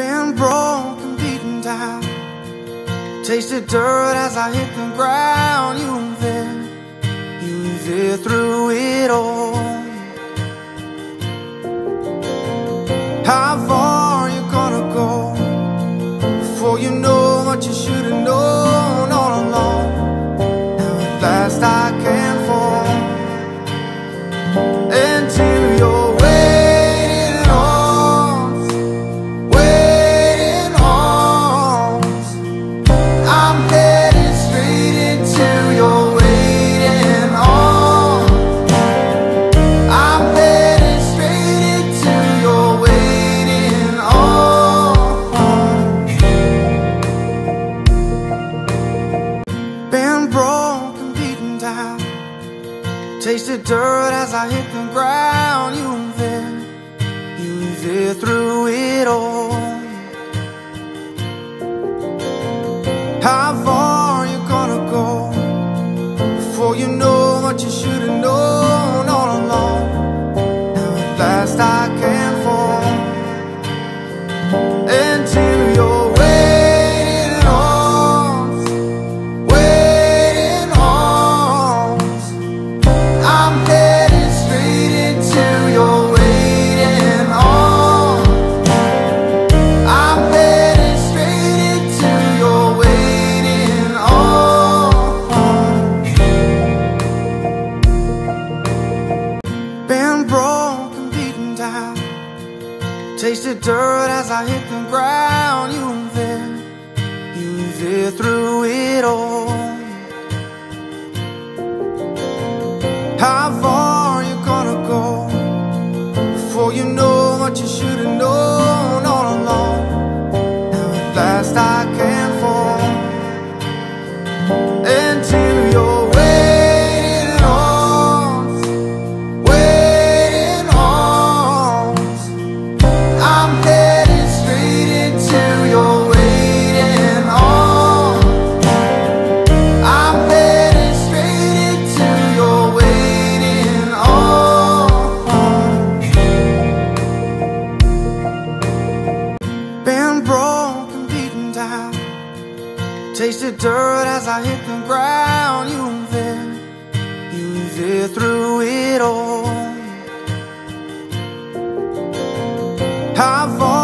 Been broken, beaten down. Tasted dirt as I hit the ground. You were there, you were there through it all. How Tasted dirt as I hit the ground. You were there, you were there through it all. Been broken, beaten down. Tasted dirt as I hit the ground. You were there, you were there through it all. How far you gonna go before you know what you should have known Tasted dirt as I hit the ground. You were there, you were there through it all. Far